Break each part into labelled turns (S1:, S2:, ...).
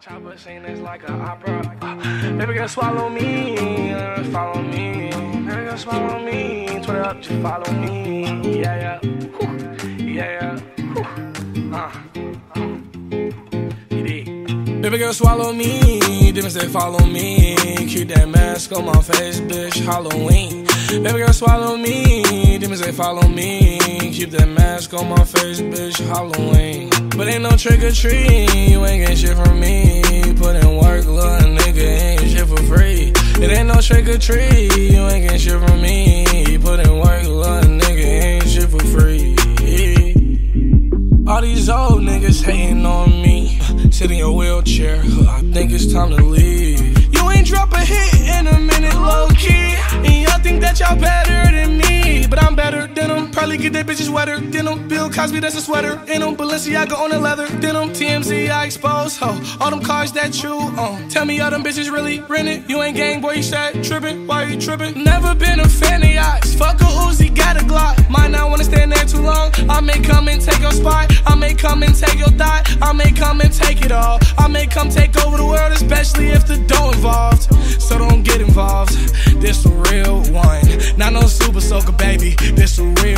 S1: Chopper sing this like an opera. Uh, baby girl, swallow me, uh, follow me. Baby girl, swallow me, Twitter up, just follow me. Yeah, yeah, Whew. yeah, yeah. Whew. Uh. Baby girl, swallow me. Demons, they follow me. Keep that mask on my face, bitch. Halloween. Baby girl, swallow me. Demons, they follow me. Keep that mask on my face, bitch. Halloween. But ain't no trick or treat. You ain't getting shit from me. Put in work, little nigga. Ain't shit for free. It ain't no trick or treat. You ain't getting shit from me. Put in work, little nigga. Ain't shit for free. All these old niggas hating on me. Sit in your wheelchair, I think it's time to leave. Probably get their bitches wetter them. Bill Cosby, that's a sweater. In them. Balenciaga on the leather them. TMZ, I expose. Ho, all them cars that you own. Tell me all them bitches really rented. You ain't gang boy, you said tripping. Why you tripping? Never been a fan of yachts. Fuck a Uzi, got a Glock. Might not wanna stand there too long. I may come and take your spot. I may come and take your thought. I may come and take it all. I may come take over the world, especially if the dough involved. So don't get involved. This a real one. Not no super soaker, baby. This a real.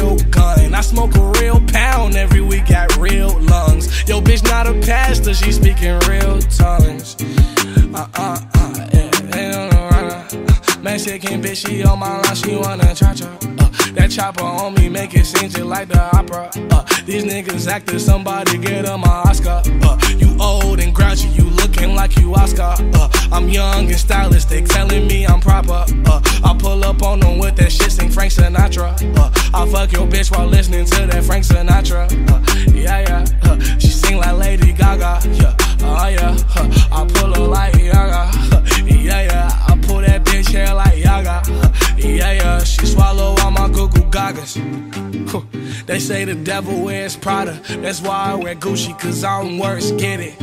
S1: I smoke a real pound every week, got real lungs. Yo, bitch, not a pastor, she speaking real tongues. Uh uh uh, yeah, they know right. Mexican bitch, she on my line, she wanna cha cha. Uh, that chopper on me make it seem just like the opera. Uh, these niggas acting somebody get them a Oscar. Uh, you old and grouchy, you looking like you Oscar. Uh, I'm young and stylistic, telling me I'm proper. Uh, I pull up on them with that shit, sing Frank Sinatra. Uh, I fuck your bitch while listening to that Frank Sinatra. Uh, yeah, yeah. Uh, she sing like Lady Gaga. Yeah, oh yeah. Uh, I pull her like Yaga. Uh, yeah, yeah. I pull that bitch hair like Yaga. Uh, yeah, yeah. She swallow all my goo goo gagas. They say the devil wears Prada. That's why I wear Gucci, cause I'm worse. Get it.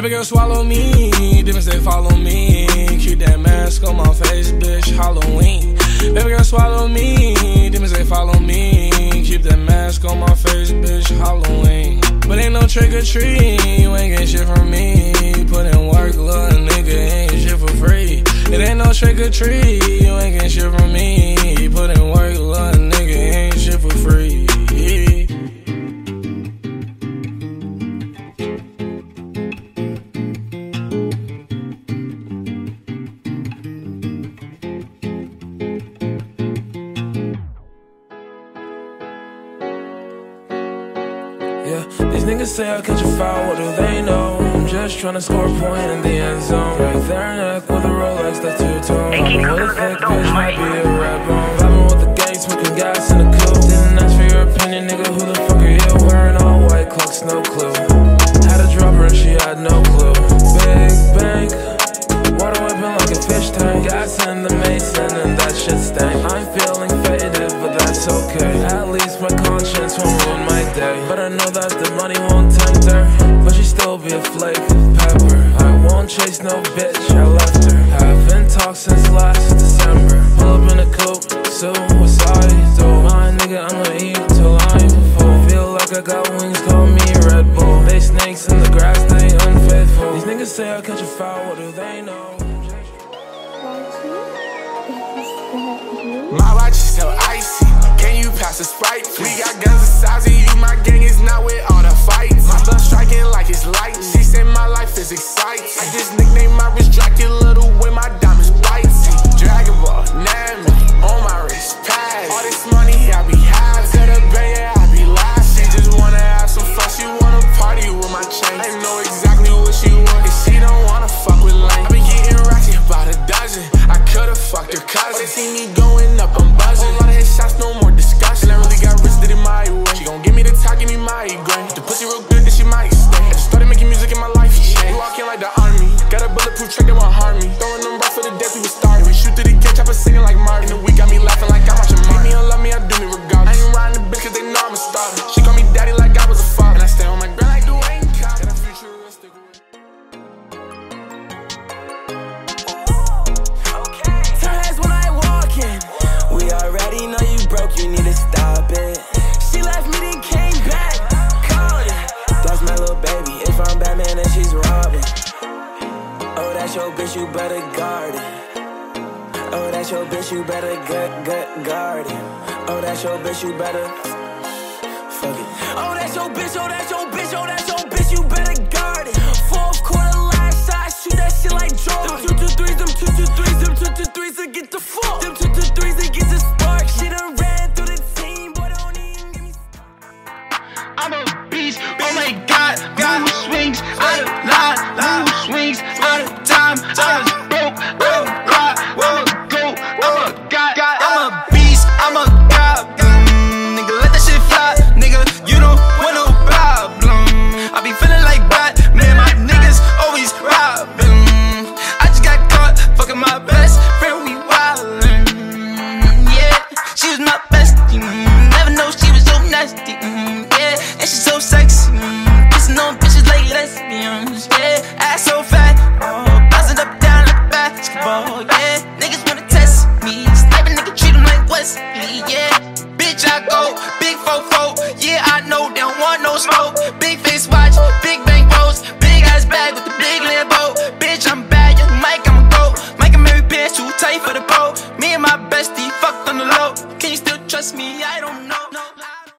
S1: Baby girl, swallow me. Demons, they follow me. Keep that mask on my face, bitch. Halloween. Baby girl, swallow me. Demons, they follow me. Keep that mask on my face, bitch. Halloween. But ain't no trick or treat. You ain't getting shit from me. Put in work, little nigga. Ain't shit for free. It ain't no trick or treat. You ain't getting shit from me. Put in work, little nigga. Ain't shit for free.
S2: Niggas say I catch a foul, what do they know? I'm just trying to score a point in the end zone. Right there, neck with a Rolex, that's two tone. Vibing with a thick bitch, might be a red bone. Vibing with the gang, smoking gas in the coupe. Didn't ask for your opinion, nigga, who the fuck are you? Wearing all white clocks, no clue. Had a dropper and she had no clue. Big bank, water whipping like a fish tank. Gas in the mason and that shit stank. I'm feeling faded, but that's okay. At least my conscience But I know that the money won't tempt her. But she still be a flake of pepper. I won't chase no bitch, I left her. Haven't talked since last December. Pull up in a coupe, suicide. So my nigga, I'ma eat till I'm full. Feel like I got wings, call me Red Bull. They snakes in the grass, they unfaithful. These niggas say I catch a foul, what do they know?
S3: My watch is so icy. Pass sprite? We got guns the size of you. My gang is not with all the fights. My blood striking like it's light. she need to stop it. She left me, then came back. Called it. That's my little baby. If I'm Batman then she's Robin. Oh, that's
S4: your bitch, you better guard it. Oh, that's your bitch, you better gut, gut, guard it. Oh, that's your bitch, you better. Fuck it. Oh, that's your bitch, oh, that's your bitch, oh, that's your big bank post, big ass bag with the
S5: big Lambo.